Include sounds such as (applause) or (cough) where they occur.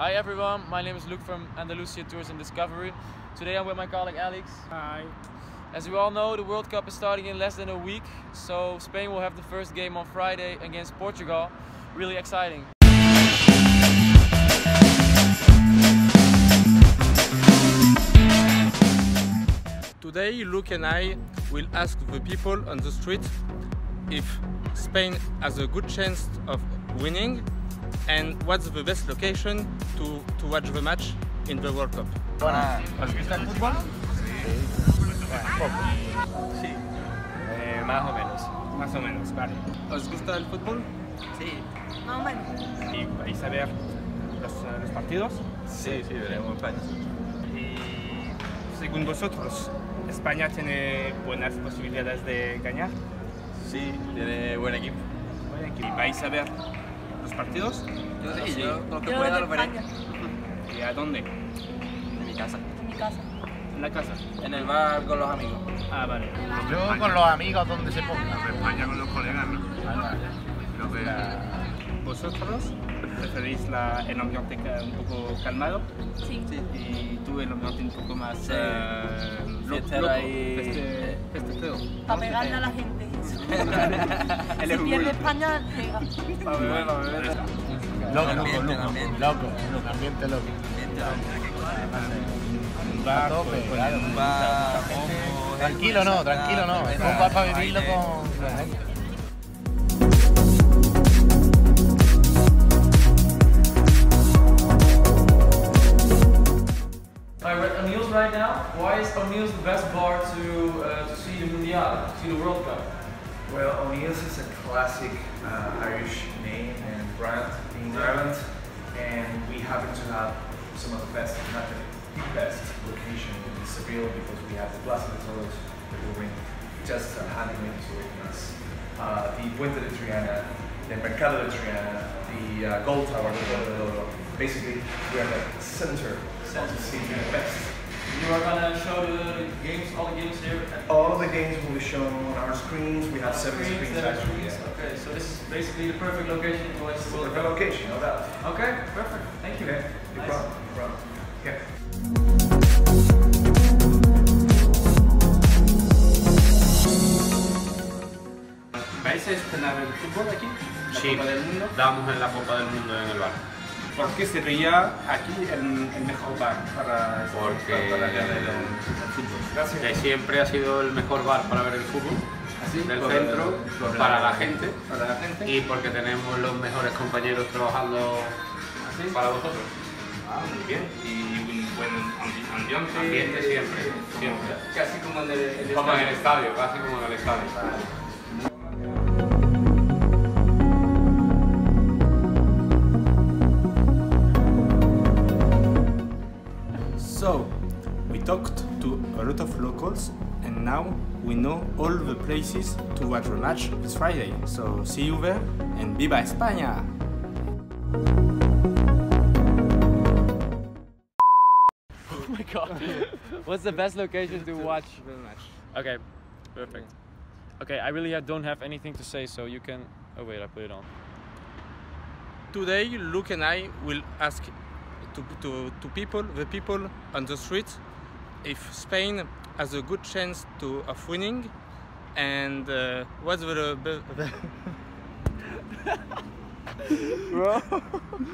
Hi everyone, my name is Loek from Andalucia Tours and Discovery. Today I'm with my colleague Alex. Hi. As we all know, the World Cup is starting in less than a week, so Spain will have the first game on Friday against Portugal. Really exciting. Today, Loek and I will ask the people on the street if Spain has a good chance of winning and what's the best location to, to watch the match in the World Cup. ¿Os gusta el fútbol? Sí, Eh, más o menos. más o menos, vale. ¿Os gusta el fútbol? Sí. Más o menos. ¿Y vais a ver los, eh, los partidos? Sí, sí, veremos España. Y según vosotros, ¿España tiene buenas posibilidades de ganar? Sí, tiene buen equipo. ¿Y vais a ver los partidos? Yo sí, yo con lo que Yo pueda de lo veré. (laughs) ¿Y a dónde? En mi casa. en mi casa. En la casa. En el bar con los amigos. Ah, vale. Yo con los amigos donde se ponga. España con los colegas, ¿no? Creo que ¿Vosotros preferís la, el ambiente un poco calmado? Sí. Y tú el ambiente un poco más Sí. eh, loco, feste-. Para pegarle a la gente. (laughs) Él si es pierde. España, pega. Para beber, beber. Loco, Ambiente, loco, loco. ambiente. Loco, loco, ambiente loco. Un A bar, claro. un bar, Tranquilo no, tranquilo no. Es un bar para vivirlo con la gente. O'Neill's right now. Why is O'Neill's the best bar to, uh, to see the Mundial, to see the World Cup? Well, O'Neill's is a classic uh, Irish name and brand in Ireland, and we happen to have some of the best, not the best location in Seville because we have the Plaza de Toros, the building just hundred meters away from us. Uh, the Puente de Triana, the Mercado de Triana, the uh, Gold Tower, the. Basically, we are the center of the city, the best. You are gonna show the games, all the games here at All the games will be shown on our screens. We have seven screens, screens seven actually. screens. Okay, so this is basically the perfect location to watch the World The Cup. location, no doubt. Okay, perfect. Thank you. Okay, no Nice. problem, no problem. Okay. ¿Vais a estrenar el fútbol aquí? ¿La Sí, Copa del Mundo? damos en la Copa del Mundo en el bar. ¿Por qué sería aquí el, el mejor bar para, Porque para ver el, el fútbol? Gracias. Que siempre ha sido el mejor bar para ver el fútbol Así, del por- centro por para la gente Para la gente. y porque tenemos los mejores compañeros trabajando Así. para vosotros. Ah, muy bien. Y un buen ambi- ambiente. Ambiente siempre, siempre. Casi como en el, el Como en el estadio. estadio, casi como en el estadio. Talked to a lot of locals and now we know all the places to watch the match this Friday. So, see you there and viva España! (laughs) Oh my god. (laughs) What's the best location to watch? the match. Okay, perfect. Okay, I really uh, don't have anything to say, so you can. Oh wait, I put it on. Today, Loek and I will ask to, to, to people, the people on the street, if Spain has a good chance to of winning, and uh, what's the, the, the (laughs)